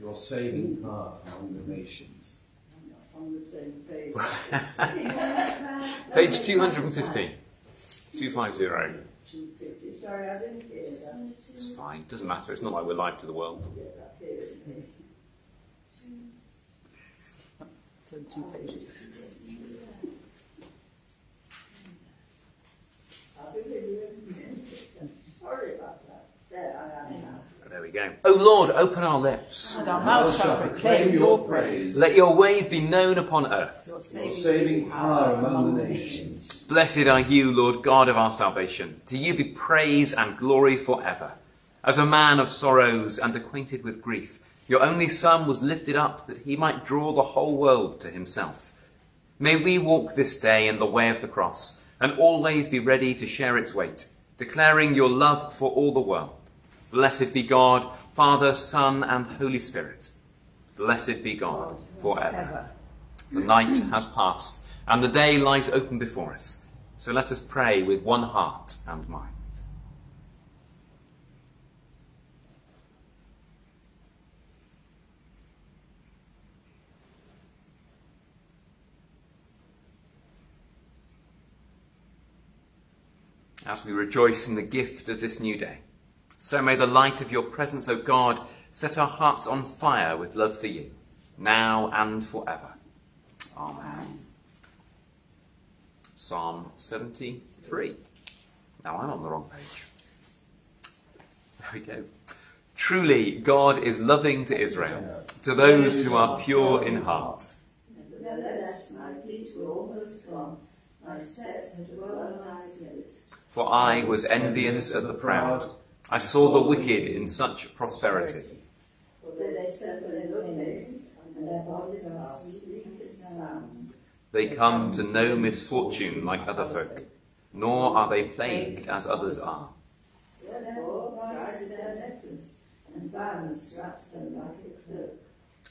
your saving power among the nations. On the same page. Page 215. 250. 250. Sorry, I didn't hear that. It's fine, It doesn't matter. It's not like we're live to the world. Get that here. Turn two pages. I'll be with you in a minute. Sorry about that. There I am now. There we go. O Lord, open our lips. And our mouth shall proclaim your praise. Let your ways be known upon earth. Your Your saving power among the nations. Blessed are you, Lord God of our salvation. To you be praise and glory forever. As a man of sorrows and acquainted with grief, your only Son was lifted up that he might draw the whole world to himself. May we walk this day in the way of the cross and always be ready to share its weight, declaring your love for all the world. Blessed be God, Father, Son, and Holy Spirit. Blessed be God forever. The night has passed, and the day lies open before us. So let us pray with one heart and mind. As we rejoice in the gift of this new day, so may the light of your presence, O God, set our hearts on fire with love for you, now and forever. Amen. Psalm 73. Now I'm on the wrong page. There we go. Truly, God is loving to Israel, to those who are pure in heart. Nevertheless, my feet were almost gone. My steps had dwelled on my. For I was envious of the proud. I saw the wicked in such prosperity. They come to no misfortune like other folk, nor are they plagued as others are.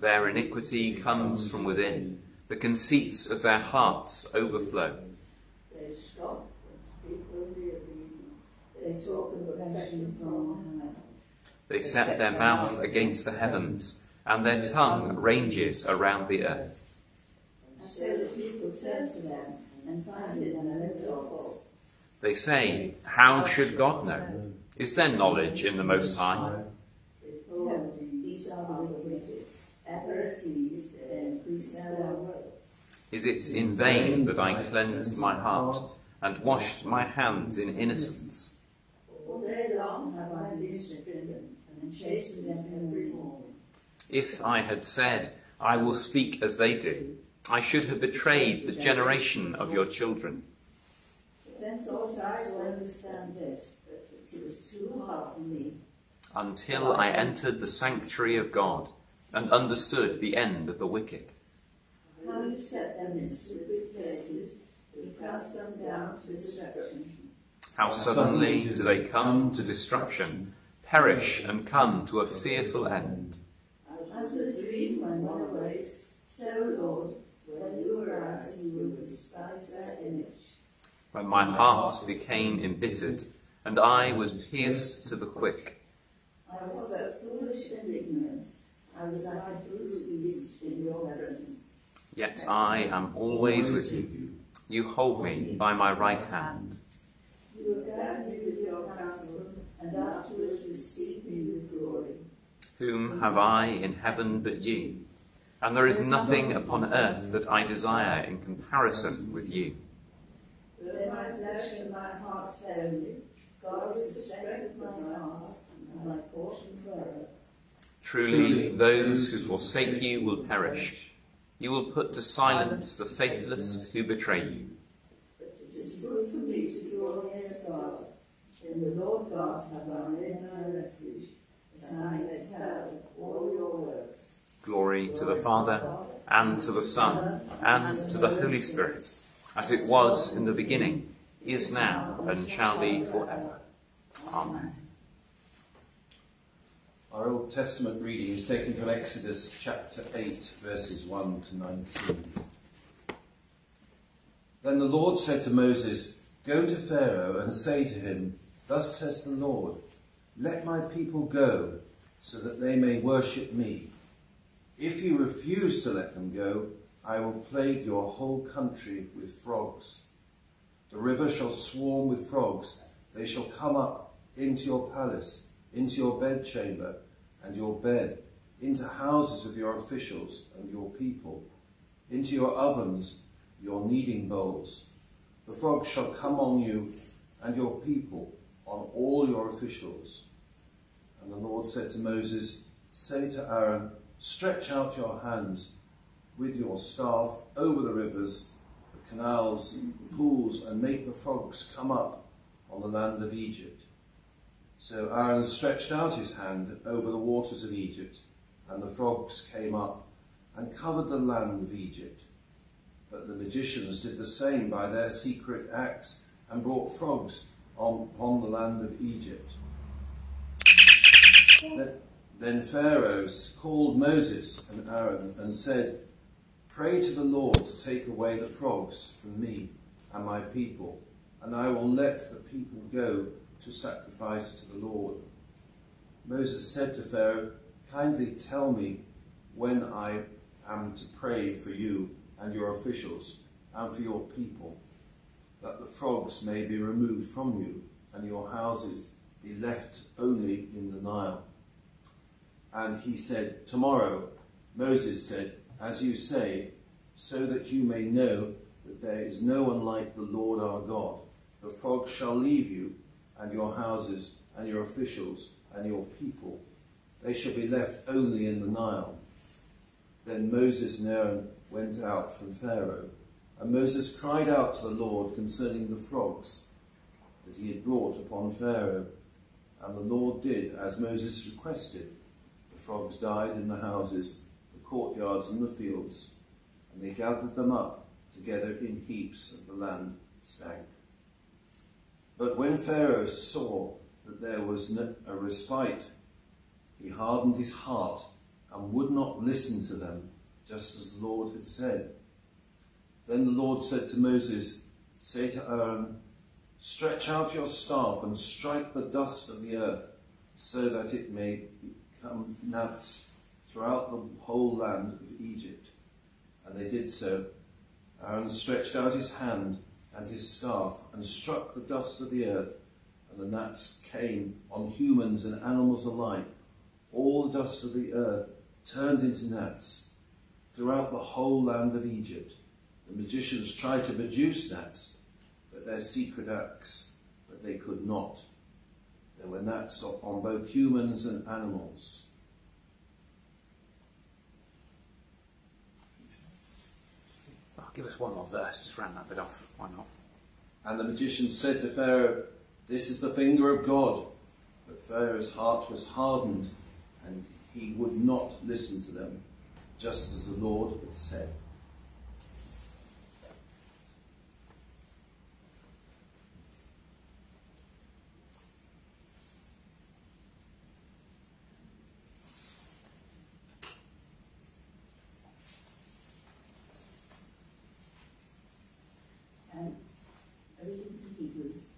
Their iniquity comes from within. The conceits of their hearts overflow. They scoff at people near me. They talk of oppression from on high. They set their mouth against the heavens, and their tongue ranges around the earth. And so the people turn to them and find in them no fault. They say, How should God know? Is there knowledge in the Most High? Behold, these are the wicked. Ever at ease, they increase their wealth. Is it in vain that I cleansed my heart and washed my hands in innocence? All day long have I been stricken and chastened them every morning. If I had said, I will speak as they do, I should have betrayed the generation of your children. Then thought I to understand this, but it was too hard for me. until I entered the sanctuary of God and understood the end of the wicked. How you set them in stupid places, you cast them down to destruction. How suddenly do they come to destruction, perish and come to a fearful end. As with a dream when one awakes, so, Lord, when you arise, you will despise their image. When my heart became embittered and I was pierced to the quick, I was both foolish and ignorant. I was like a brute beast in your presence. yet I am always with you. You hold me by my right hand. You will guard me with your counsel, and afterwards receive me with glory. Whom have I in heaven but you? And there is nothing upon earth that I desire in comparison with you. Though my flesh and my heart fail you, God is the strength of my heart and my portion forever. Truly, those who forsake you will perish. You will put to silence the faithless who betray you. But it is good for me to draw near to God. In the Lord God have I made my refuge, as I tell all your works. Glory to the Father, and to the Son, and to the Holy Spirit, as it was in the beginning, is now, and shall be forever. Amen. Our Old Testament reading is taken from Exodus chapter 8, verses 1 to 19. Then the Lord said to Moses, Go to Pharaoh and say to him, Thus says the Lord, Let my people go, so that they may worship me. If you refuse to let them go, I will plague your whole country with frogs. The river shall swarm with frogs. They shall come up into your palace, into your bedchamber and your bed, into houses of your officials and your people, into your ovens, your kneading bowls. The frogs shall come on you and your people, on all your officials. And the Lord said to Moses, Say to Aaron, Stretch out your hands with your staff over the rivers, the canals, the pools, and make the frogs come up on the land of Egypt. So Aaron stretched out his hand over the waters of Egypt, and the frogs came up and covered the land of Egypt. But the magicians did the same by their secret acts and brought frogs upon the land of Egypt. Then Pharaoh called Moses and Aaron and said, Pray to the Lord to take away the frogs from me and my people, and I will let the people go to sacrifice to the Lord. Moses said to Pharaoh, Kindly tell me when I am to pray for you and your officials and for your people, that the frogs may be removed from you and your houses be left only in the Nile. And he said, Tomorrow, Moses said, As you say, so that you may know that there is no one like the Lord our God. The frogs shall leave you, and your houses, and your officials, and your people. They shall be left only in the Nile. Then Moses and Aaron went out from Pharaoh, and Moses cried out to the Lord concerning the frogs that he had brought upon Pharaoh. And the Lord did as Moses requested. The frogs died in the houses, the courtyards, and the fields, and they gathered them up together in heaps, and the land stank. But when Pharaoh saw that there was a respite, he hardened his heart and would not listen to them, just as the Lord had said. Then the Lord said to Moses, Say to Aaron, Stretch out your staff and strike the dust of the earth, so that it may become gnats throughout the whole land of Egypt. And they did so. Aaron stretched out his hand and his staff and struck the dust of the earth, and the gnats came on humans and animals alike. All the dust of the earth turned into gnats throughout the whole land of Egypt. The magicians tried to produce gnats, but their secret acts, but they could not. There were gnats on both humans and animals. Oh, give us one more verse, just round that bit off. Why not? And the magician said to Pharaoh, This is the finger of God. But Pharaoh's heart was hardened, and he would not listen to them, just as the Lord had said. Um, a reading from Hebrews.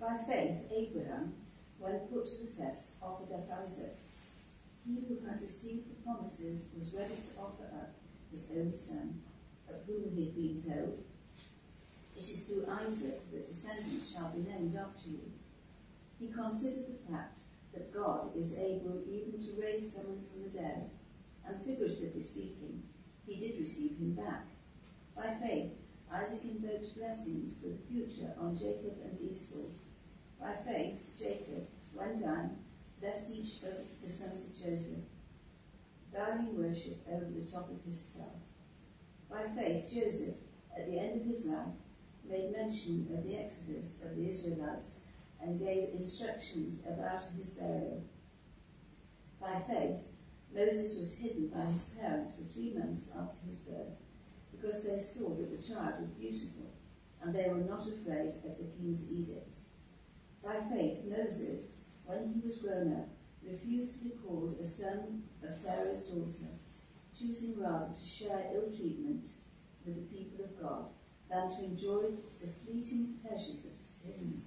By faith, Abraham, when test, offered up Isaac. He who had received the promises was ready to offer up his only son, of whom he had been told, It is through Isaac that descendants shall be named after you. He considered the fact that God is able even to raise someone from the dead, and figuratively speaking, he did receive him back. By faith, Isaac invoked blessings for the future on Jacob and Esau. By faith, Jacob, when dying, blessed each of the sons of Joseph, bowing worship over the top of his staff. By faith, Joseph, at the end of his life, made mention of the exodus of the Israelites and gave instructions about his burial. By faith, Moses was hidden by his parents for three months after his birth, because they saw that the child was beautiful, and they were not afraid of the king's edict. By faith, Moses, when he was grown up, refused to be called a son of Pharaoh's daughter, choosing rather to share ill treatment with the people of God than to enjoy the fleeting pleasures of sin.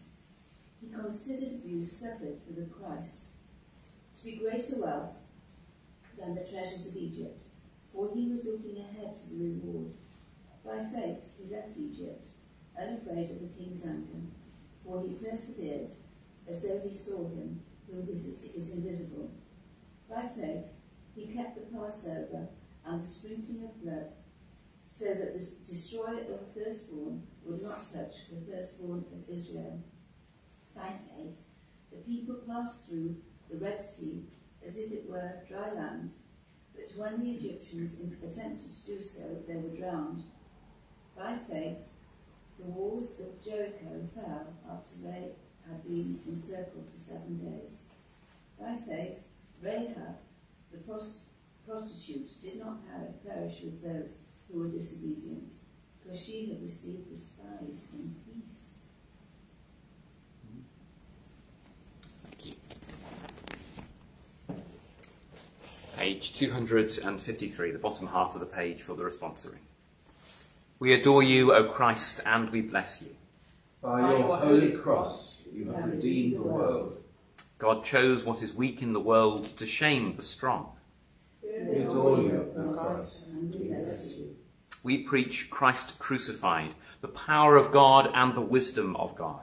He considered abuse suffered for the Christ to be greater wealth than the treasures of Egypt, for he was looking ahead to the reward. By faith he left Egypt, unafraid of the king's anger, for he persevered as though he saw him who is, is invisible. By faith he kept the Passover and the sprinkling of blood, so that the destroyer of the firstborn would not touch the firstborn of Israel. By faith the people passed through the Red Sea as if it were dry land, but when the Egyptians attempted to do so, they were drowned. By faith, the walls of Jericho fell after they had been encircled for seven days. By faith, Rahab, the prost- prostitute, did not perish with those who were disobedient, for she had received the spies in peace. Thank you. Page 253, the bottom half of the page for the responsory. We adore you, O Christ, and we bless you. By your holy cross, you have redeemed the world. God chose what is weak in the world to shame the strong. We adore you, O Christ, and we bless you. We preach Christ crucified, the power of God and the wisdom of God.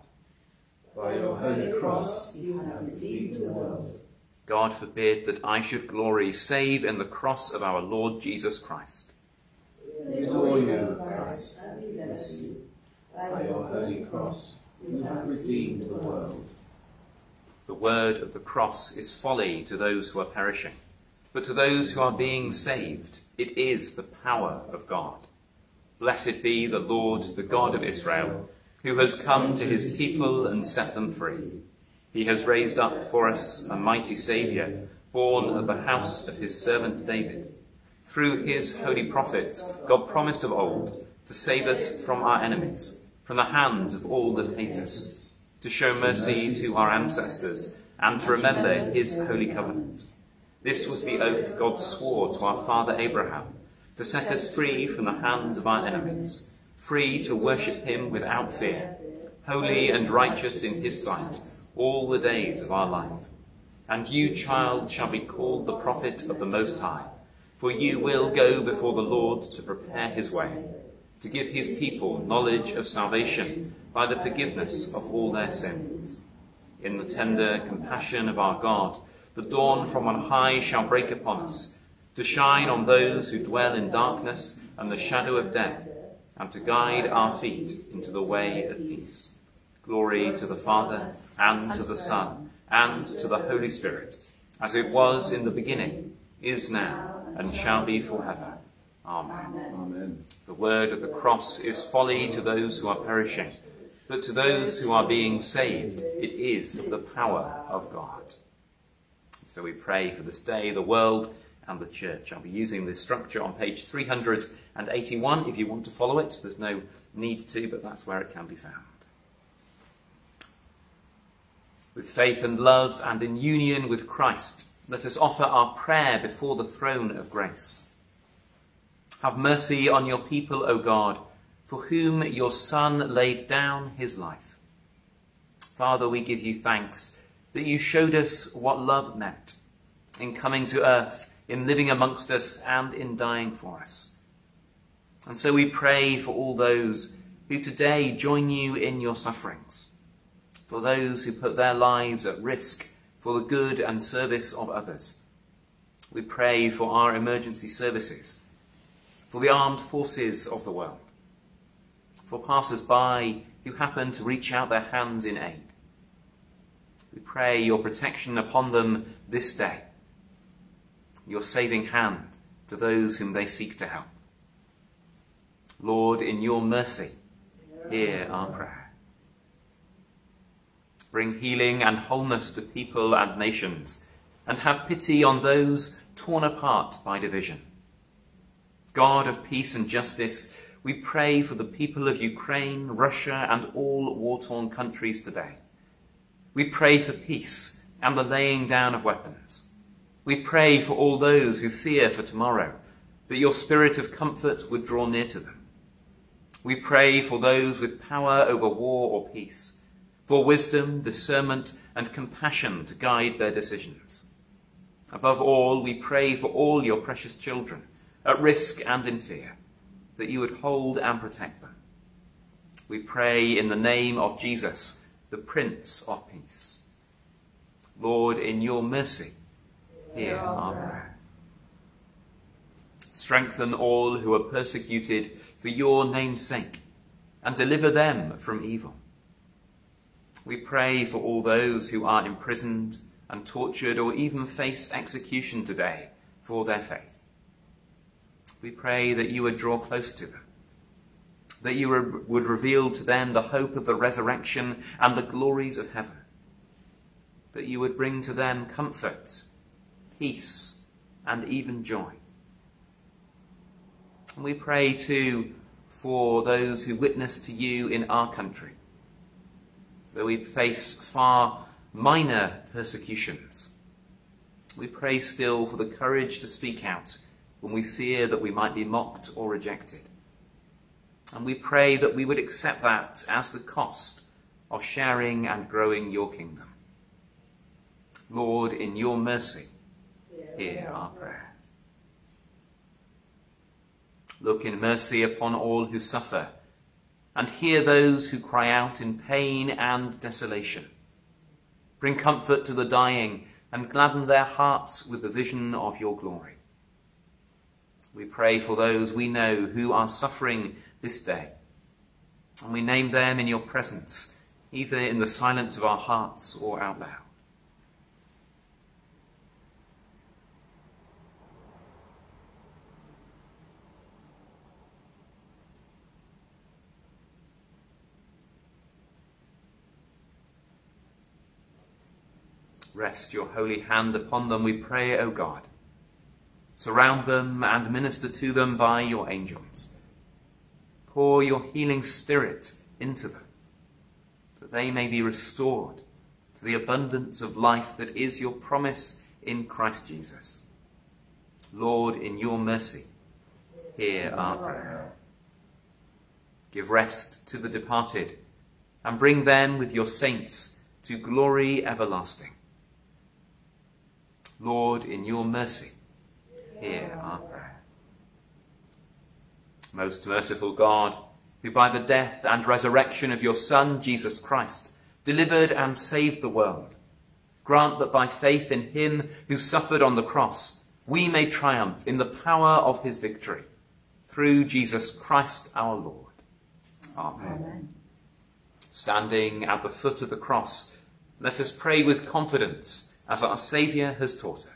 By your holy cross, you have redeemed the world. God forbid that I should glory save in the cross of our Lord Jesus Christ. We adore you, Christ, and we bless you. By your holy cross, you have redeemed the world. The word of the cross is folly to those who are perishing, but to those who are being saved, it is the power of God. Blessed be the Lord, the God of Israel, who has come to his people and set them free. He has raised up for us a mighty Saviour, born of the house of his servant David. Through his holy prophets, God promised of old to save us from our enemies, from the hands of all that hate us, to show mercy to our ancestors, and to remember his holy covenant. This was the oath God swore to our father Abraham, to set us free from the hands of our enemies, free to worship him without fear, holy and righteous in his sight, all the days of our life. And you, child, shall be called the prophet of the Most High, for you will go before the Lord to prepare his way, to give his people knowledge of salvation by the forgiveness of all their sins. In the tender compassion of our God, the dawn from on high shall break upon us, to shine on those who dwell in darkness and the shadow of death, and to guide our feet into the way of peace. Glory to the Father, and to the Son, and to the Holy Spirit, as it was in the beginning, is now, and shall be forever. Amen. Amen. The word of the cross is folly to those who are perishing, but to those who are being saved, it is the power of God. So we pray for this day, the world, and the church. I'll be using this structure on page 381 if you want to follow it. There's no need to, but that's where it can be found. With faith and love and in union with Christ, let us offer our prayer before the throne of grace. Have mercy on your people, O God, for whom your Son laid down his life. Father, we give you thanks that you showed us what love meant in coming to earth, in living amongst us, and in dying for us. And so we pray for all those who today join you in your sufferings, for those who put their lives at risk for the good and service of others. We pray for our emergency services, for the armed forces of the world, for passers by who happen to reach out their hands in aid. We pray your protection upon them this day, your saving hand to those whom they seek to help. Lord, in your mercy, hear our prayer. Bring healing and wholeness to people and nations, and have pity on those torn apart by division. God of peace and justice, we pray for the people of Ukraine, Russia, and all war torn countries today. We pray for peace and the laying down of weapons. We pray for all those who fear for tomorrow, that your spirit of comfort would draw near to them. We pray for those with power over war or peace, for wisdom, discernment, and compassion to guide their decisions. Above all, we pray for all your precious children, at risk and in fear, that you would hold and protect them. We pray in the name of Jesus, the Prince of Peace. Lord, in your mercy, hear our prayer. Strengthen all who are persecuted for your name's sake, and deliver them from evil. We pray for all those who are imprisoned and tortured or even face execution today for their faith. We pray that you would draw close to them, that you would reveal to them the hope of the resurrection and the glories of heaven, that you would bring to them comfort, peace, and even joy. And we pray too for those who witness to you in our country though we face far minor persecutions. We pray still for the courage to speak out when we fear that we might be mocked or rejected. And we pray that we would accept that as the cost of sharing and growing your kingdom. Lord, in your mercy, hear our prayer. Look in mercy upon all who suffer and hear those who cry out in pain and desolation. Bring comfort to the dying and gladden their hearts with the vision of your glory. We pray for those we know who are suffering this day, and we name them in your presence, either in the silence of our hearts or out loud. Rest your holy hand upon them, we pray, O God. Surround them and minister to them by your angels. Pour your healing spirit into them, that they may be restored to the abundance of life that is your promise in Christ Jesus. Lord, in your mercy, hear our prayer. Give rest to the departed, and bring them with your saints to glory everlasting. Lord, in your mercy, hear our prayer. Most merciful God, who by the death and resurrection of your Son, Jesus Christ, delivered and saved the world, grant that by faith in him who suffered on the cross, we may triumph in the power of his victory. Through Jesus Christ our Lord. Amen. Amen. Standing at the foot of the cross, let us pray with confidence as our Saviour has taught us.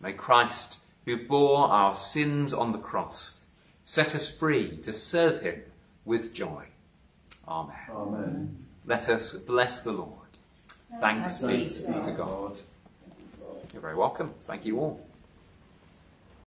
May Christ, who bore our sins on the cross, set us free to serve him with joy. Amen. Amen. Let us bless the Lord. Thanks, Thanks be to God. You're very welcome. Thank you all.